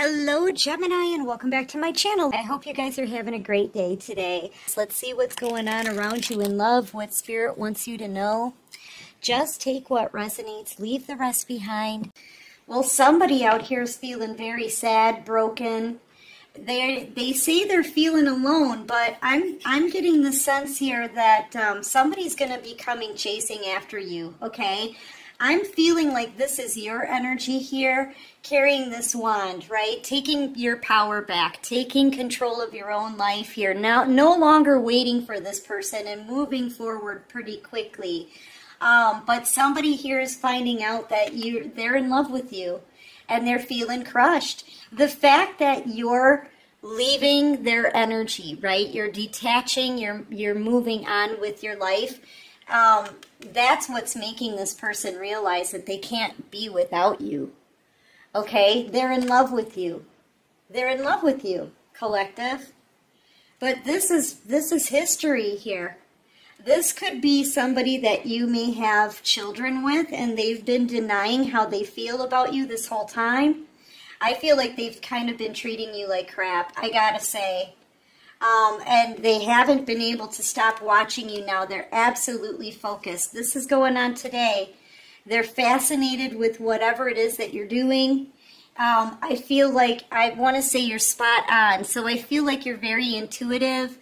Hello Gemini and welcome back to my channel. I hope you guys are having a great day today. So let's see what's going on around you in love, what spirit wants you to know. Just take what resonates, leave the rest behind. Well, somebody out here is feeling very sad, broken. They they say they're feeling alone, but I'm I'm getting the sense here that um, somebody's going to be coming chasing after you. Okay, I'm feeling like this is your energy here, carrying this wand, right? Taking your power back, taking control of your own life here. Now, no longer waiting for this person and moving forward pretty quickly. Um, but somebody here is finding out that you they're in love with you and they're feeling crushed. The fact that you're leaving their energy, right? You're detaching, you're you're moving on with your life um, that's what's making this person realize that they can't be without you. Okay? They're in love with you. They're in love with you, collective. But this is this is history here. This could be somebody that you may have children with and they've been denying how they feel about you this whole time. I feel like they've kind of been treating you like crap. I gotta say, um, and they haven't been able to stop watching you now. They're absolutely focused. This is going on today. They're fascinated with whatever it is that you're doing. Um, I feel like, I want to say you're spot on. So I feel like you're very intuitive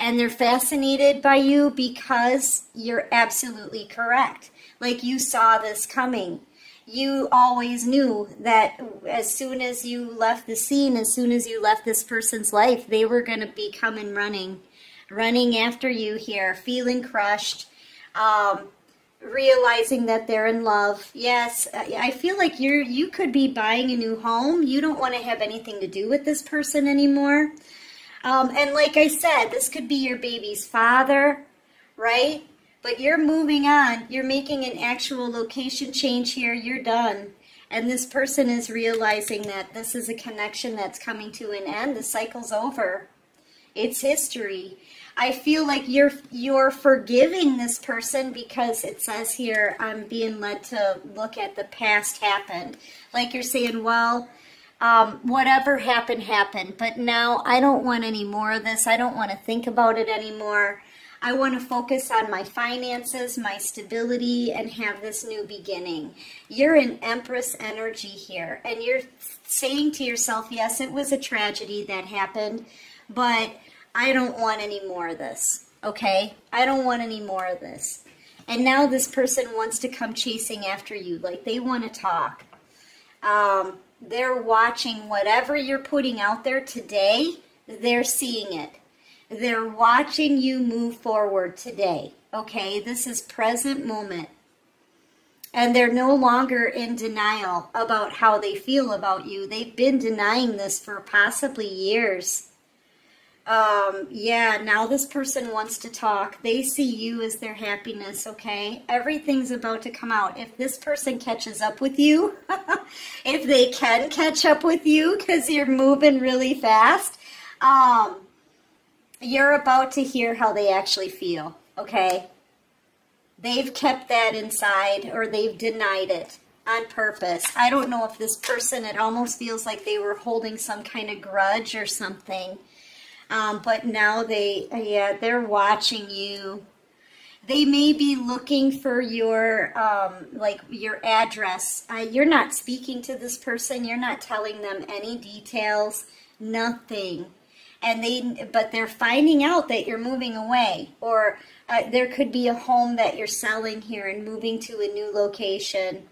and they're fascinated by you because you're absolutely correct. Like you saw this coming you always knew that as soon as you left the scene, as soon as you left this person's life, they were going to be coming running, running after you here, feeling crushed, um, realizing that they're in love. Yes, I feel like you're you could be buying a new home. You don't want to have anything to do with this person anymore. Um, and like I said, this could be your baby's father, right? But you're moving on. You're making an actual location change here. You're done. And this person is realizing that this is a connection that's coming to an end. The cycle's over. It's history. I feel like you're you're forgiving this person because it says here I'm being led to look at the past happened. Like you're saying, well, um, whatever happened happened, but now I don't want any more of this. I don't want to think about it anymore. I want to focus on my finances, my stability, and have this new beginning. You're in Empress energy here, and you're saying to yourself, yes, it was a tragedy that happened, but I don't want any more of this, okay? I don't want any more of this. And now this person wants to come chasing after you, like they want to talk. Um, they're watching whatever you're putting out there today, they're seeing it they're watching you move forward today. Okay, this is present moment. And they're no longer in denial about how they feel about you. They've been denying this for possibly years. Um, yeah, now this person wants to talk. They see you as their happiness, okay? Everything's about to come out. If this person catches up with you, if they can catch up with you because you're moving really fast, um, you're about to hear how they actually feel, okay? They've kept that inside or they've denied it on purpose. I don't know if this person, it almost feels like they were holding some kind of grudge or something. Um, but now they, yeah, they're watching you. They may be looking for your, um, like, your address. Uh, you're not speaking to this person. You're not telling them any details, nothing and they but they're finding out that you're moving away. Or uh, there could be a home that you're selling here and moving to a new location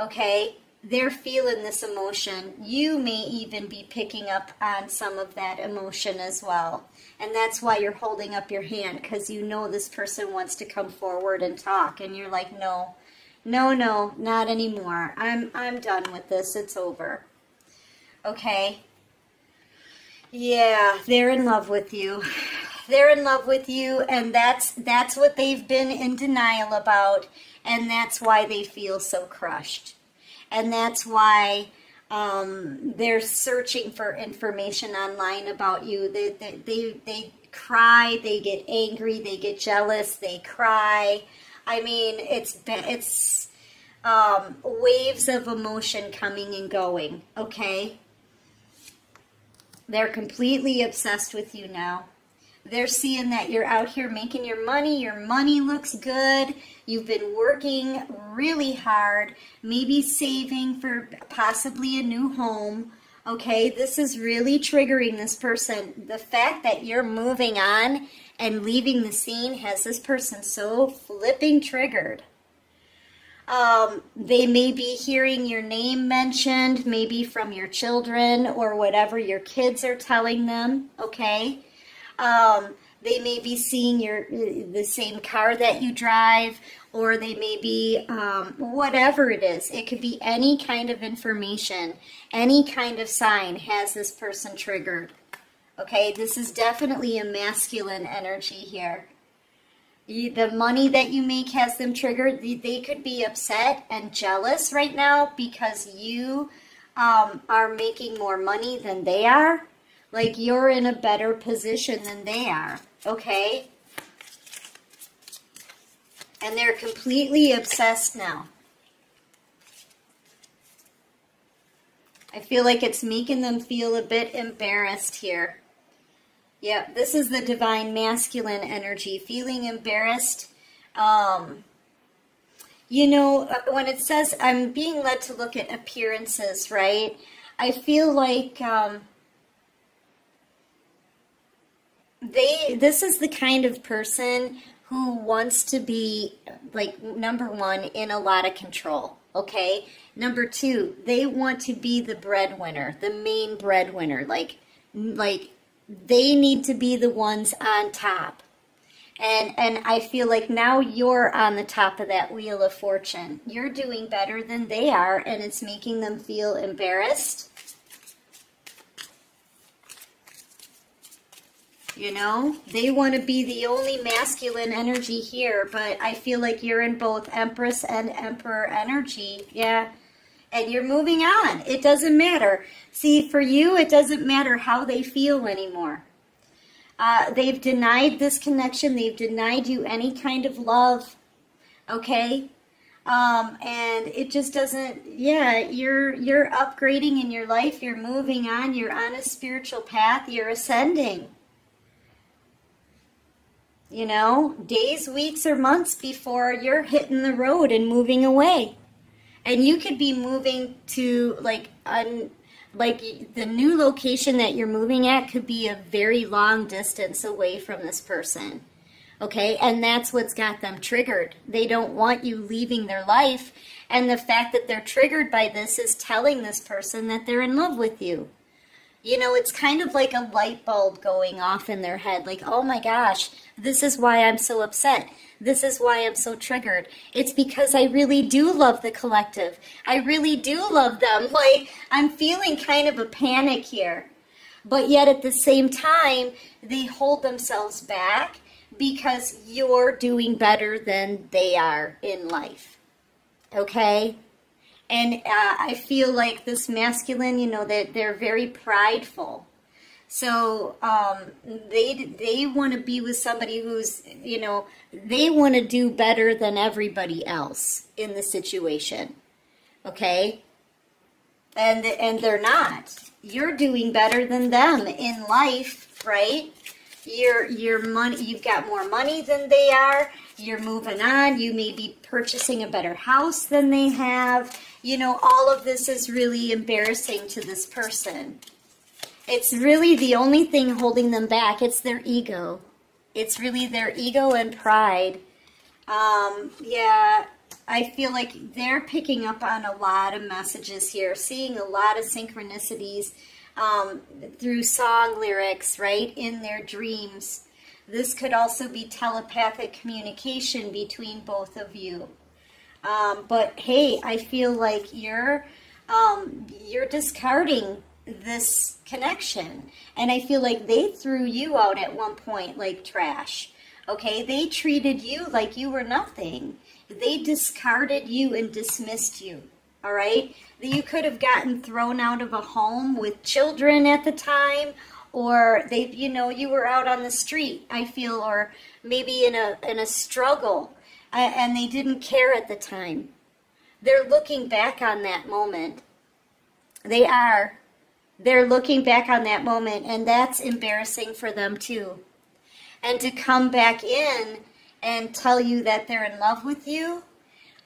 okay? They're feeling this emotion. You may even be picking up on some of that emotion as well. And that's why you're holding up your hand because you know this person wants to come forward and talk and you're like no no no not anymore. I'm i'm done with this. It's over. Okay yeah, they're in love with you. They're in love with you and that's that's what they've been in denial about and that's why they feel so crushed. And that's why um, they're searching for information online about you. They, they, they, they cry, they get angry, they get jealous, they cry. I mean, it's it's um, waves of emotion coming and going, okay? They're completely obsessed with you now. They're seeing that you're out here making your money. Your money looks good. You've been working really hard, maybe saving for possibly a new home. Okay, this is really triggering this person. The fact that you're moving on and leaving the scene has this person so flipping triggered. Um, they may be hearing your name mentioned, maybe from your children or whatever your kids are telling them, okay? Um, they may be seeing your the same car that you drive, or they may be um, whatever it is. It could be any kind of information, any kind of sign has this person triggered. Okay, this is definitely a masculine energy here the money that you make has them triggered. They could be upset and jealous right now because you um, are making more money than they are. Like you're in a better position than they are. Okay? And they're completely obsessed now. I feel like it's making them feel a bit embarrassed here. Yep, this is the divine masculine energy, feeling embarrassed. Um, you know, uh, when it says I'm being led to look at appearances, right? I feel like um, they. This is the kind of person who wants to be like number one in a lot of control. Okay, number two, they want to be the breadwinner, the main breadwinner, like like they need to be the ones on top. And and I feel like now you're on the top of that wheel of fortune. You're doing better than they are and it's making them feel embarrassed. You know, they want to be the only masculine energy here, but I feel like you're in both Empress and Emperor energy. Yeah and you're moving on. It doesn't matter. See, for you, it doesn't matter how they feel anymore. Uh, they've denied this connection. They've denied you any kind of love. Okay? Um, and it just doesn't, yeah, you're, you're upgrading in your life. You're moving on. You're on a spiritual path. You're ascending. You know, days, weeks, or months before you're hitting the road and moving away and you could be moving to like un, like the new location that you're moving at could be a very long distance away from this person okay? And that's what's got them triggered. They don't want you leaving their life. And the fact that they're triggered by this is telling this person that they're in love with you you know it's kind of like a light bulb going off in their head like oh my gosh this is why i'm so upset this is why I'm so triggered. It's because I really do love the collective. I really do love them. Like, I'm feeling kind of a panic here. But yet at the same time, they hold themselves back because you're doing better than they are in life. Okay? And uh, I feel like this masculine, you know, that they're very prideful so um, they they want to be with somebody who's you know they want to do better than everybody else in the situation. Okay, and and they're not. You're doing better than them in life, right? Your your money you've got more money than they are. You're moving on. You may be purchasing a better house than they have. You know, all of this is really embarrassing to this person. It's really the only thing holding them back. It's their ego. It's really their ego and pride. Um, yeah, I feel like they're picking up on a lot of messages here, seeing a lot of synchronicities um, through song lyrics, right, in their dreams. This could also be telepathic communication between both of you. Um, but hey, I feel like you're um, you're discarding this connection. And I feel like they threw you out at one point like trash. Okay, they treated you like you were nothing. They discarded you and dismissed you. All right, you could have gotten thrown out of a home with children at the time, or they, you know, you were out on the street. I feel, or maybe in a in a struggle, and they didn't care at the time. They're looking back on that moment. They are they're looking back on that moment and that's embarrassing for them too. And to come back in and tell you that they're in love with you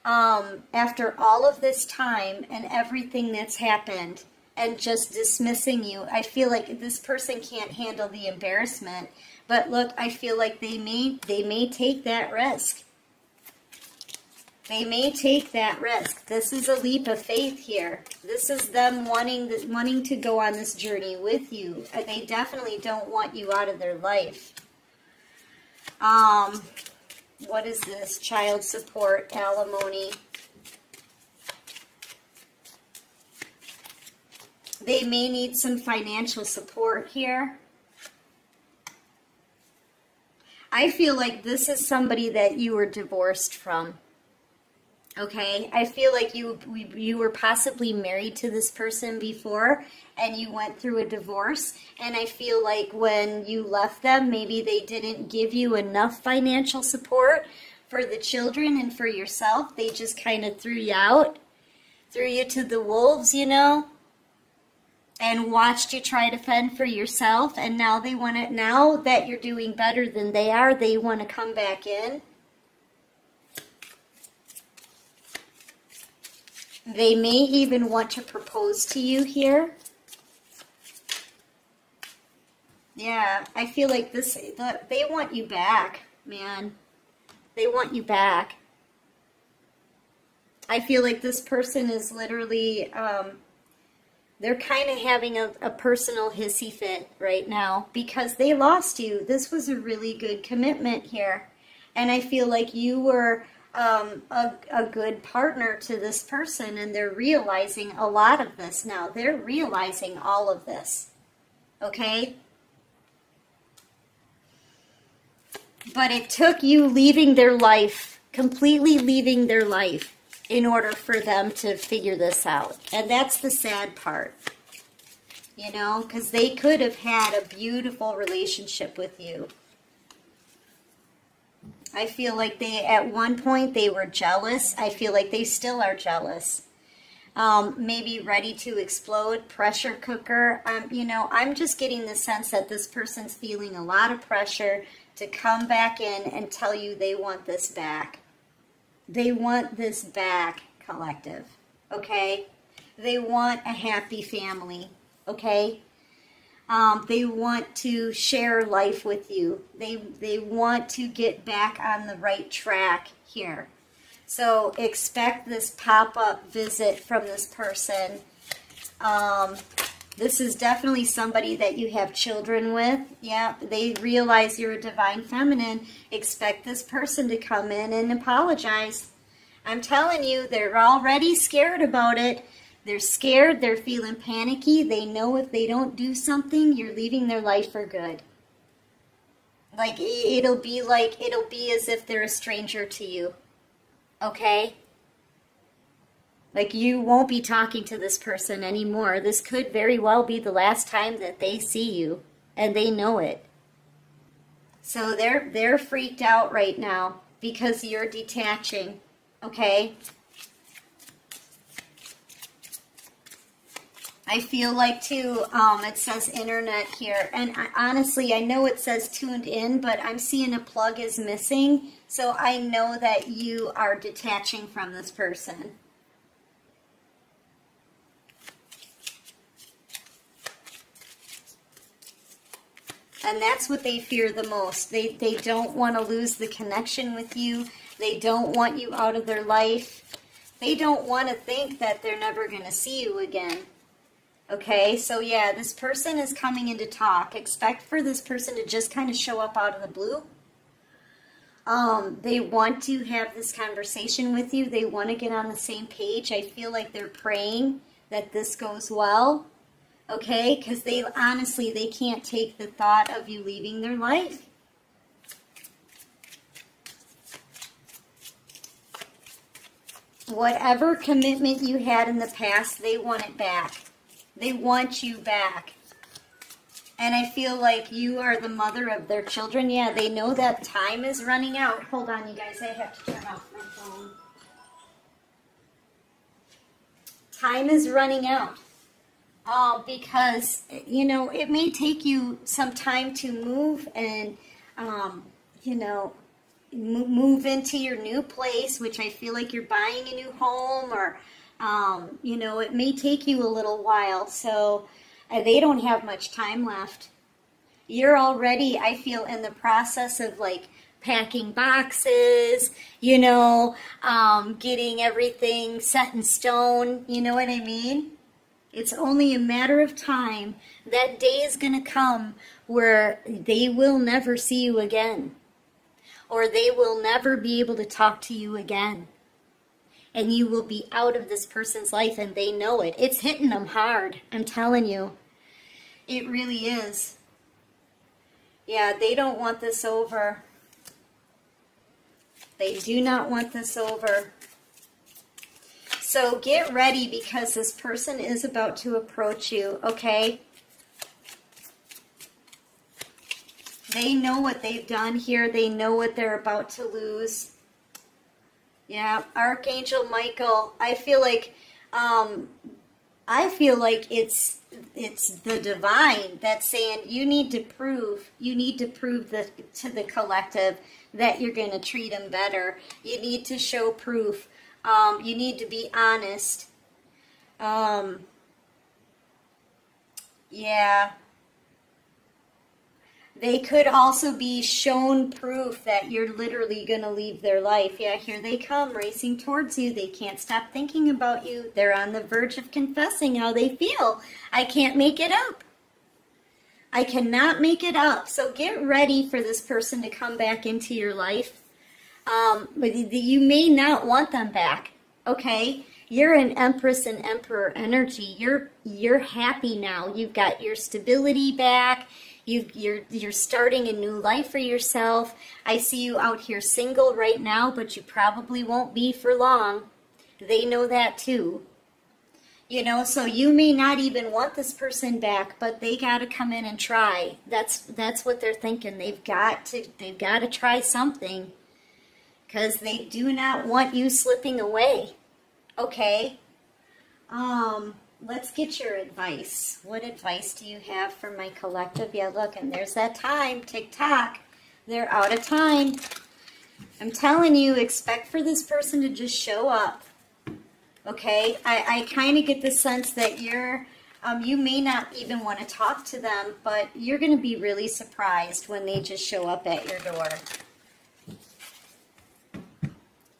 um, after all of this time and everything that's happened and just dismissing you, I feel like this person can't handle the embarrassment. But look, I feel like they may they may take that risk. They may take that risk. This is a leap of faith here. This is them wanting wanting to go on this journey with you. They definitely don't want you out of their life. Um, what is this? Child support, alimony. They may need some financial support here. I feel like this is somebody that you were divorced from. Okay, I feel like you you were possibly married to this person before and you went through a divorce and I feel like when you left them maybe they didn't give you enough financial support for the children and for yourself. They just kind of threw you out, threw you to the wolves, you know, and watched you try to fend for yourself and now they want to now that you're doing better than they are, they want to come back in They may even want to propose to you here. Yeah, I feel like this, they want you back, man. They want you back. I feel like this person is literally, um, they're kind of having a, a personal hissy fit right now because they lost you. This was a really good commitment here. And I feel like you were um, a, a good partner to this person and they're realizing a lot of this now. They're realizing all of this. Okay? But it took you leaving their life, completely leaving their life, in order for them to figure this out. And that's the sad part. You know, because they could have had a beautiful relationship with you. I feel like they, at one point, they were jealous. I feel like they still are jealous. Um, maybe ready to explode, pressure cooker. Um, you know, I'm just getting the sense that this person's feeling a lot of pressure to come back in and tell you they want this back. They want this back, collective, okay? They want a happy family, okay? Um, they want to share life with you. They, they want to get back on the right track here. So expect this pop-up visit from this person. Um, this is definitely somebody that you have children with. Yeah, they realize you're a divine feminine. Expect this person to come in and apologize. I'm telling you, they're already scared about it. They're scared, they're feeling panicky, they know if they don't do something, you're leaving their life for good. Like, it'll be like, it'll be as if they're a stranger to you. Okay? Like, you won't be talking to this person anymore. This could very well be the last time that they see you, and they know it. So they're, they're freaked out right now because you're detaching, okay? I feel like too, um, it says internet here. And I, honestly, I know it says tuned in, but I'm seeing a plug is missing. So I know that you are detaching from this person. And that's what they fear the most. They, they don't want to lose the connection with you. They don't want you out of their life. They don't want to think that they're never going to see you again. Okay, so yeah, this person is coming in to talk. Expect for this person to just kind of show up out of the blue. Um, they want to have this conversation with you. They want to get on the same page. I feel like they're praying that this goes well. Okay, because they honestly, they can't take the thought of you leaving their life. Whatever commitment you had in the past, they want it back. They want you back. And I feel like you are the mother of their children. Yeah, they know that time is running out. Hold on, you guys. I have to turn off my phone. Time is running out. Uh, because, you know, it may take you some time to move and, um, you know, move into your new place, which I feel like you're buying a new home or, um, you know, it may take you a little while. So uh, they don't have much time left. You're already, I feel, in the process of like packing boxes, you know, um, getting everything set in stone. You know what I mean? It's only a matter of time. That day is going to come where they will never see you again. Or they will never be able to talk to you again. And you will be out of this person's life and they know it. It's hitting them hard. I'm telling you. It really is. Yeah, they don't want this over. They do not want this over. So get ready because this person is about to approach you, okay? They know what they've done here. They know what they're about to lose. Yeah, Archangel Michael, I feel like, um, I feel like it's, it's the divine that's saying you need to prove, you need to prove the, to the collective that you're going to treat them better. You need to show proof um, you need to be honest. Um, yeah. They could also be shown proof that you're literally going to leave their life. Yeah, here they come racing towards you. They can't stop thinking about you. They're on the verge of confessing how they feel. I can't make it up. I cannot make it up. So get ready for this person to come back into your life um, but you may not want them back. Okay, you're an empress and emperor energy. You're you're happy now. You've got your stability back. You you're you're starting a new life for yourself. I see you out here single right now, but you probably won't be for long. They know that too. You know, so you may not even want this person back, but they got to come in and try. That's that's what they're thinking. They've got to they've got to try something because they do not want you slipping away. Okay? Um, let's get your advice. What advice do you have for my collective? Yeah, look, and there's that time. Tick-tock. They're out of time. I'm telling you, expect for this person to just show up. Okay? I, I kind of get the sense that you're... Um, you may not even want to talk to them, but you're going to be really surprised when they just show up at your door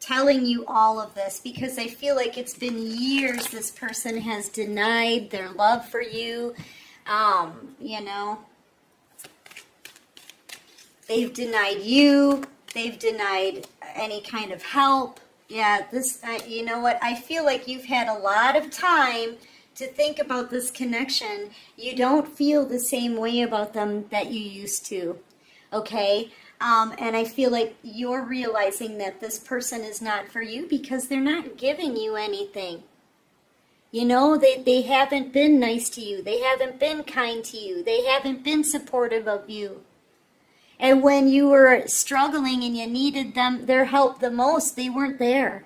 telling you all of this because I feel like it's been years this person has denied their love for you. Um, you know, they've denied you. They've denied any kind of help. Yeah, this, uh, you know what? I feel like you've had a lot of time to think about this connection. You don't feel the same way about them that you used to. Okay? Um, and I feel like you're realizing that this person is not for you because they're not giving you anything. You know, they, they haven't been nice to you. They haven't been kind to you. They haven't been supportive of you. And when you were struggling and you needed them their help the most, they weren't there.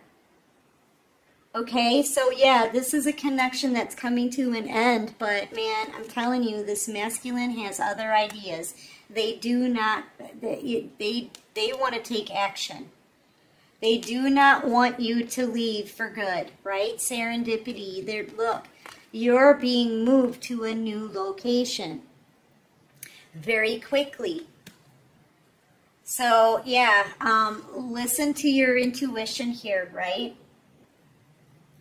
Okay, so yeah, this is a connection that's coming to an end, but man, I'm telling you, this masculine has other ideas. They do not, they, they, they want to take action. They do not want you to leave for good, right? Serendipity. They're, look, you're being moved to a new location very quickly. So, yeah, um, listen to your intuition here, right?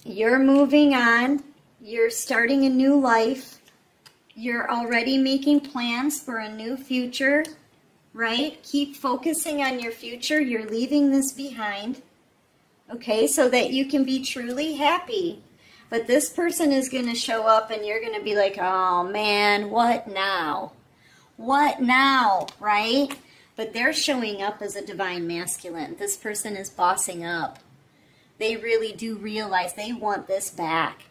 You're moving on. You're starting a new life. You're already making plans for a new future, right? Keep focusing on your future. You're leaving this behind, okay, so that you can be truly happy. But this person is going to show up and you're going to be like, oh man, what now? What now, right? But they're showing up as a divine masculine. This person is bossing up. They really do realize they want this back.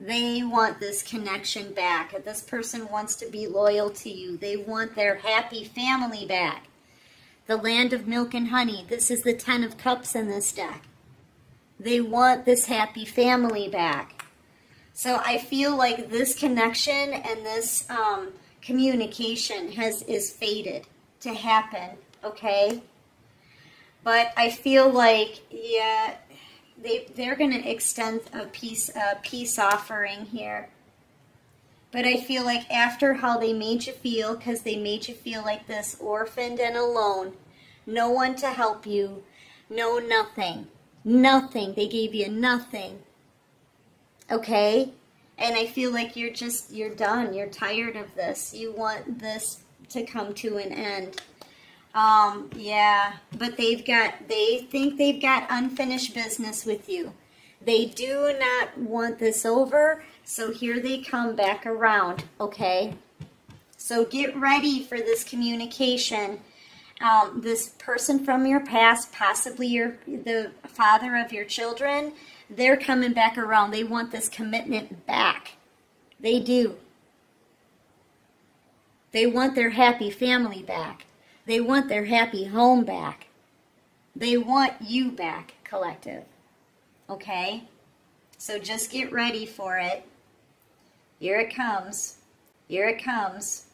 They want this connection back. This person wants to be loyal to you, they want their happy family back. The land of milk and honey. This is the Ten of Cups in this deck. They want this happy family back. So I feel like this connection and this um, communication has is fated to happen, okay? But I feel like, yeah, they, they're going to extend a peace, a peace offering here. But I feel like after how they made you feel, because they made you feel like this, orphaned and alone, no one to help you, no nothing, nothing. They gave you nothing. Okay? And I feel like you're just, you're done. You're tired of this. You want this to come to an end. Um, yeah, but they've got, they think they've got unfinished business with you. They do not want this over, so here they come back around, okay? So get ready for this communication. Um, this person from your past, possibly your the father of your children, they're coming back around. They want this commitment back. They do. They want their happy family back. They want their happy home back. They want you back, collective. Okay? So just get ready for it. Here it comes. Here it comes.